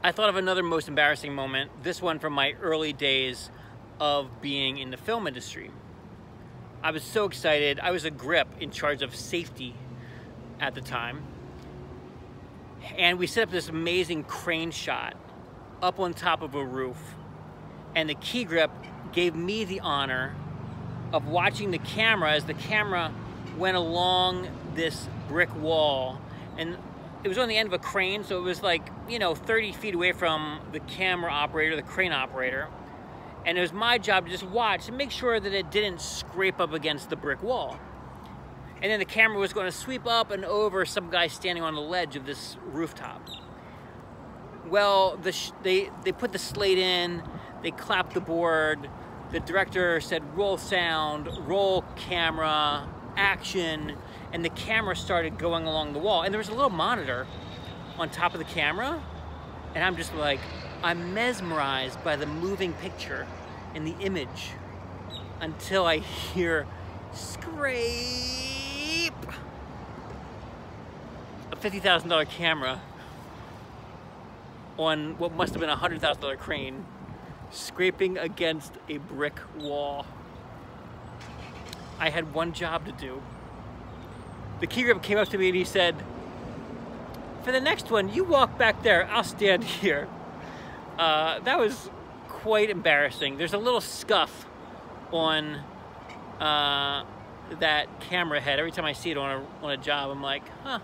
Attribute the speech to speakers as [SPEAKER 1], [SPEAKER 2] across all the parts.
[SPEAKER 1] I thought of another most embarrassing moment, this one from my early days of being in the film industry. I was so excited. I was a grip in charge of safety at the time. And we set up this amazing crane shot up on top of a roof. And the key grip gave me the honor of watching the camera as the camera went along this brick wall. And it was on the end of a crane, so it was like, you know, 30 feet away from the camera operator, the crane operator. And it was my job to just watch and make sure that it didn't scrape up against the brick wall. And then the camera was going to sweep up and over some guy standing on the ledge of this rooftop. Well, the they, they put the slate in, they clapped the board, the director said roll sound, roll camera, action, and the camera started going along the wall. And there was a little monitor on top of the camera, and I'm just like, I'm mesmerized by the moving picture and the image until I hear scrape. A $50,000 camera on what must have been a $100,000 crane scraping against a brick wall. I had one job to do. The key grip came up to me and he said, for the next one, you walk back there, I'll stand here. Uh, that was quite embarrassing. There's a little scuff on uh, that camera head. Every time I see it on a, on a job, I'm like, huh,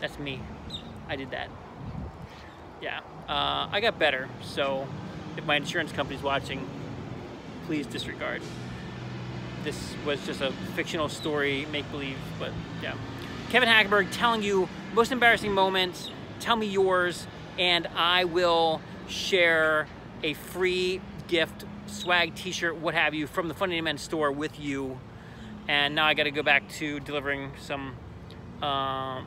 [SPEAKER 1] that's me. I did that. Yeah, uh, I got better. So if my insurance company's watching, please disregard. This was just a fictional story, make-believe, but yeah. Kevin Hackenberg telling you most embarrassing moments, tell me yours, and I will share a free gift, swag, t-shirt, what have you, from the Funny Men store with you. And now I gotta go back to delivering some uh,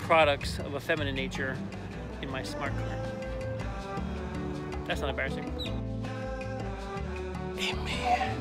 [SPEAKER 1] products of a feminine nature in my smart car. That's not embarrassing. Amen.